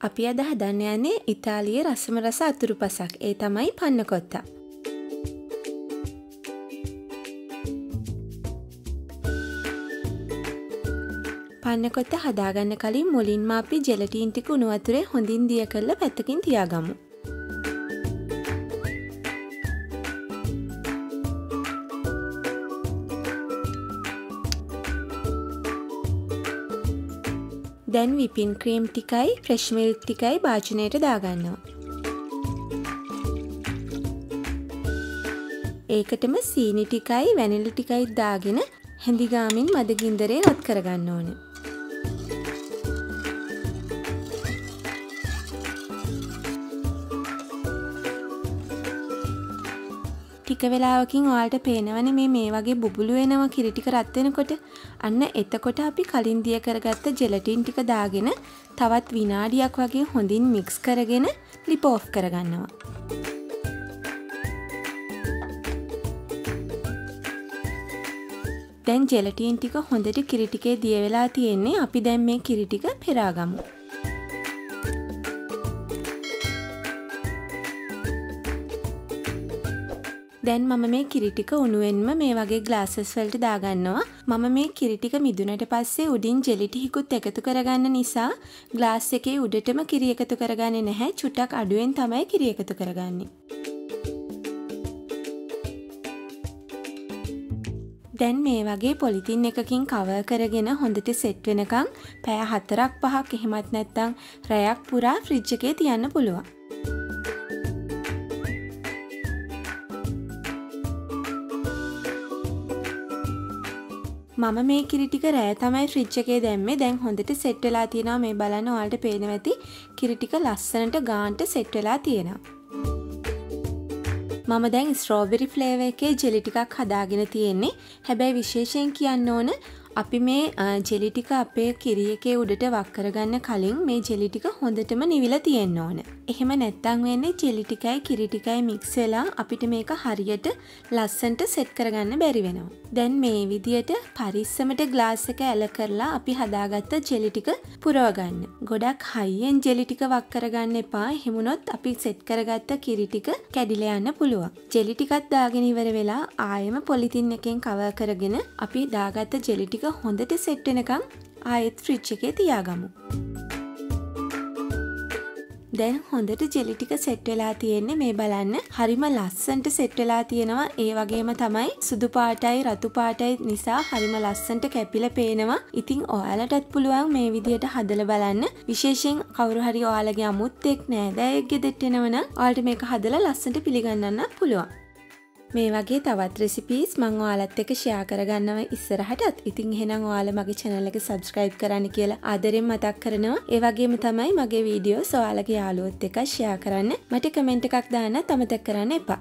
අපි අද හදන්න යන්නේ ඉතාලිය රසම රස අතුරු පසක් ඒ තමයි පන්නකොත්තා. පන්නකොත්ත හදාගන්න කලින් මුලින්ම අපි ජෙලටීන් ටික උණු වතුරේ හොඳින් දිය කරලා පැත්තකින් තියාගමු. දැන් විපින් ක්‍රීම් ටිකයි ෆ්‍රෙෂ් මිල්ක් ටිකයි භාජනයට දාගන්නවා. ඒකටම සීනි ටිකයි වැනිලි ටිකයි දාගෙන හැඳිගාමින් මදගින්දරේ රත් කරගන්න ඕනේ. ටික වෙලාවකින් ඔයාලට පේනවනේ මේ මේ වගේ බුබුලු වෙනවා කිරි ටික රත් වෙනකොට. අන්න එතකොට අපි කලින් දිය කරගත්ත ජෙලටින් ටික දාගෙන තවත් විනාඩියක් වගේ හොඳින් මික්ස් කරගෙන ලිප් ඕෆ් කරගන්නවා. දැන් ජෙලටින් ටික හොඳට කිරි ටිකේ දිය වෙලා තියෙන්නේ. අපි දැන් මේ කිරි ටික පෙරාගමු. දැන් මම මේ කිරි ටික උණුවෙන්ම මේ වගේ ග්ලාසස් වලට දාගන්නවා. මම මේ කිරි ටික මිදුනට පස්සේ උඩින් ජෙලි ටිකකුත් එකතු කරගන්න නිසා ග්ලාස් එකේ උඩටම කිරි එකතු කරගන්නේ නැහැ. චුට්ටක් අඩුවෙන් තමයි කිරි එකතු කරගන්නේ. දැන් මේ වගේ පොලිතින් එකකින් කවර් කරගෙන හොඳට සෙට් වෙනකන් පැය 4ක් 5ක් එහෙමත් නැත්නම් රැයක් පුරා ෆ්‍රිජ් එකේ තියන්න පුළුවන්. මම මේ කිරි ටික රෑ තමයි ෆ්‍රිජ් එකේ දැම්මේ. දැන් හොඳට සෙට් වෙලා තියෙනවා මේ බලන්න ඔයාලට පේනවා ඇති. කිරි ටික ලස්සනට ගාන්ට සෙට් වෙලා තියෙනවා. මම දැන් ස්ට්‍රෝබෙරි ෆ්ලේවර් එකේ ජෙලි ටිකක් හදාගෙන තියෙන්නේ. හැබැයි විශේෂයෙන් කියන්න ඕන අපි මේ ජෙලි ටික අපේ කිරි එකේ උඩට වක් කරගන්න කලින් මේ ජෙලි ටික හොඳටම නිවිලා තියෙන්න ඕන. එහෙම නැත්තම් වෙන්නේ ජෙලි ටිකයි කිරි ටිකයි මික්ස් වෙලා අපිට මේක හරියට ලස්සනට සෙට් කරගන්න බැරි වෙනවා. දැන් මේ විදියට පරිස්සමට ග්ලාස් එක ඇල කරලා අපි හදාගත්ත ජෙලි ටික පුරව ගන්න. ගොඩක් හයියෙන් ජෙලි ටික වක් කරගන්න එපා. එහෙමුණොත් අපි සෙට් කරගත්ත කිරි ටික කැඩිලා යන්න පුළුවන්. ජෙලි ටිකත් දාගෙන ඉවර වෙලා ආයෙම පොලිතින් එකෙන් කවර් කරගෙන අපි දාගත්ත ජෙලි ටික හොඳට සෙට් වෙනකන් ආයෙත් ෆ්‍රිජ් එකේ තියාගමු. දැන් හොඳට ජෙලි ටික සෙට් වෙලා තියෙන්නේ මේ බලන්න. හරිම ලස්සනට සෙට් වෙලා තියෙනවා. ඒ වගේම තමයි සුදු පාටයි රතු පාටයි නිසා හරිම ලස්සනට කැපිලා පේනවා. ඉතින් ඔයාලටත් පුළුවන් මේ විදියට හදලා බලන්න. විශේෂයෙන් කවුරු හරි ඔයාලගේ අමුත්තෙක් නෑදෑයෙක් ගෙදරට එනවනම් ඔයාලට මේක හදලා ලස්සනට පිළිගන්නන්න පුළුවන්. මේ වගේ තවත් රෙසිපීස් මං ඔයාලත් එක්ක ෂෙයා කරගන්නව ඉස්සරහටත්. ඉතින් එහෙනම් ඔයාලා මගේ channel එක subscribe කරන්න කියලා ආදරෙන් මතක් කරනවා. ඒ වගේම තමයි මගේ වීඩියෝස් ඔයාලගේ යාළුවොත් එක්ක ෂෙයා කරන්න. මට කමෙන්ට් එකක් දාන්නත් අමතක කරන්න එපා.